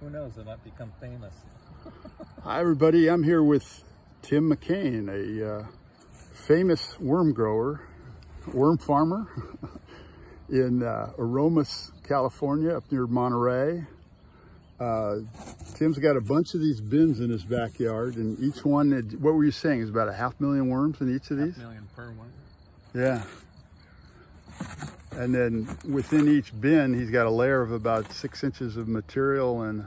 Who knows? They might become famous. Hi, everybody. I'm here with Tim McCain, a uh, famous worm grower, worm farmer in uh, Aromas, California, up near Monterey. Uh, Tim's got a bunch of these bins in his backyard, and each one, what were you saying, is about a half million worms in each of these? Half million per one. Yeah. And then within each bin, he's got a layer of about six inches of material and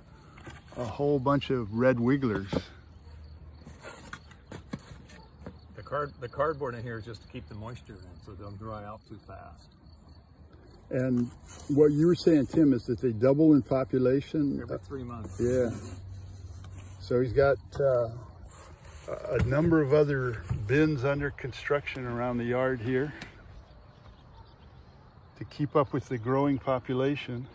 a whole bunch of red wigglers. The card, the cardboard in here is just to keep the moisture in, so they don't dry out too fast. And what you were saying, Tim, is that they double in population. Every three months. Yeah. So he's got uh, a number of other bins under construction around the yard here to keep up with the growing population.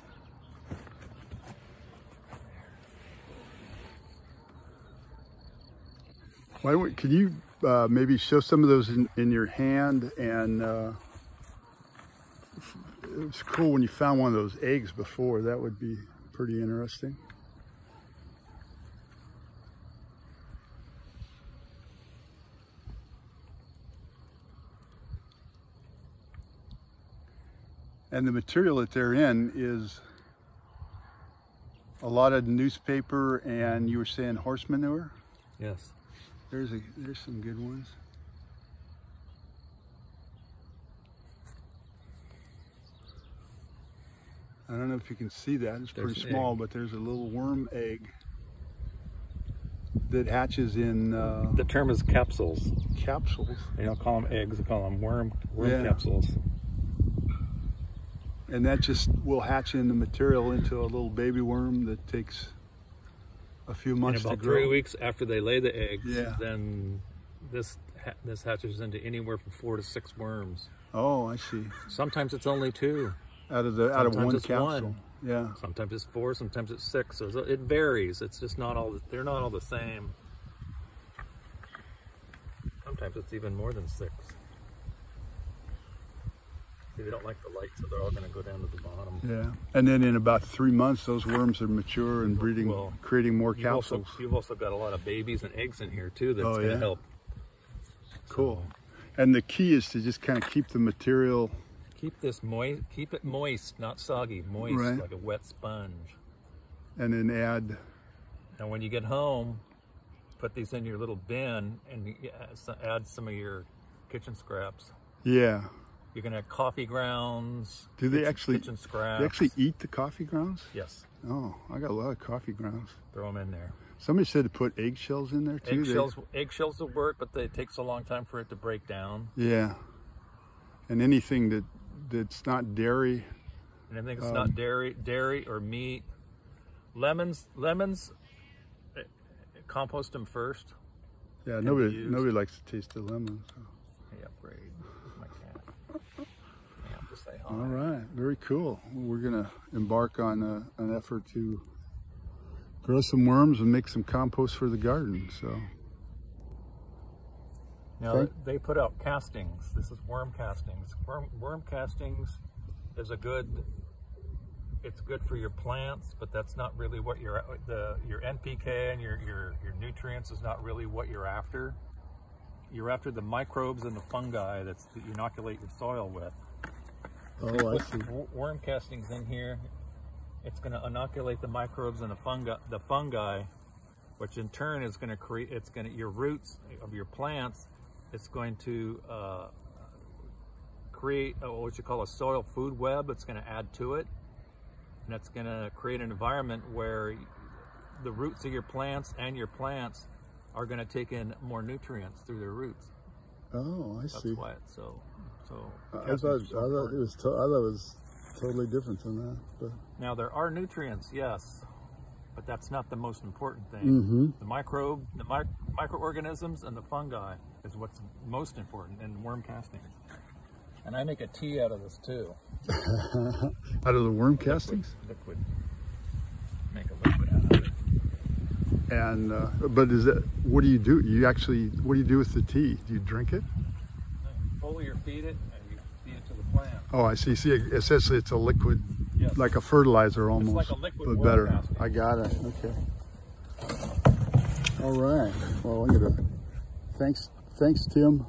Why don't, can you uh, maybe show some of those in, in your hand and uh, it was cool when you found one of those eggs before. That would be pretty interesting. And the material that they're in is a lot of newspaper and you were saying horse manure? Yes. There's a there's some good ones. I don't know if you can see that. It's There's pretty small, egg. but there's a little worm egg that hatches in uh, The term is capsules. capsules. They don't call them eggs; they call them worm worm Yeah. capsules. And that just will hatch in the material into a little baby worm that takes a few And months to about three weeks after they lay the eggs, Yeah. then this this hatches into anywhere from four to six worms. Oh, I see. Sometimes it's only two. Out of the out of one capsule. one. Yeah. Sometimes it's four. Sometimes it's six. So it varies. It's just not all. They're not all the same. Sometimes it's even more than six. They don't like the light, so they're all going to go down to the bottom. Yeah. And then in about three months, those worms are mature and breeding, Well, creating more You've also, capsules. you've also got a lot of babies and eggs in here too. That's Oh, going to yeah? help. Cool. And the key is to just kind of keep the material. Keep this moist. Keep it moist, not soggy. Moist, Right. like a wet sponge. and then add. And when you get home, put these in your little bin and add some of your kitchen scraps. Yeah. You're gonna have coffee grounds. Do they kitchen- actually- kitchen scraps? They actually eat the coffee grounds? Yes, Oh, I got a lot of coffee grounds. throw them in there. Somebody said to put eggshells in there too. They- Eggshells, eggshells will work, but they, it takes a long time for it to break down. yeah. And anything that that's not dairy. And think it's Um, not dairy, dairy or meat. Lemons, lemons, eh, compost them first. Yeah, nobody nobody likes to taste the lemons. So. I have say hi. All right, very cool. We're gonna embark on a, an effort to grow some worms and make some compost for the garden. So Now Okay. they put out castings. This is worm castings. Worm, worm castings is a good. It's good for your plants, but that's not really what you're the your NPK and your your your nutrients is not really what you're after. You're after the microbes and the fungi that's that you inoculate your soil with. Oh, I see. worm castings in here. It's going to inoculate the microbes and the fungi, the fungi, which in turn is going to create. It's going to your roots of your plants. It's going to uh, create a, what you call a soil food web. It's going to add to it, and it's going to create an environment where the roots of your plants and your plants are going to take in more nutrients through their roots. Oh, I That's see. why it's so so. I thought, I thought it was to, I thought it was totally different than that. But Now there are nutrients, yes, but that's not the most important thing. Mhm. The microbe, the mic- microorganisms, and the fungi is what's most important in worm castings. And I make a tea out of this too. out of the worm castings, Liquid. Make a liquid out of it. and uh, but is that what do you do? You actually what do you do with the tea? Do you drink it? Feed it, and you feed it to the plant. Oh, I see. See, essentially, it's a liquid. Yes. like a fertilizer almost, like a liquid but better. basket. I got it. Okay. All right. Well, I'm gonna thanks, thanks, Tim.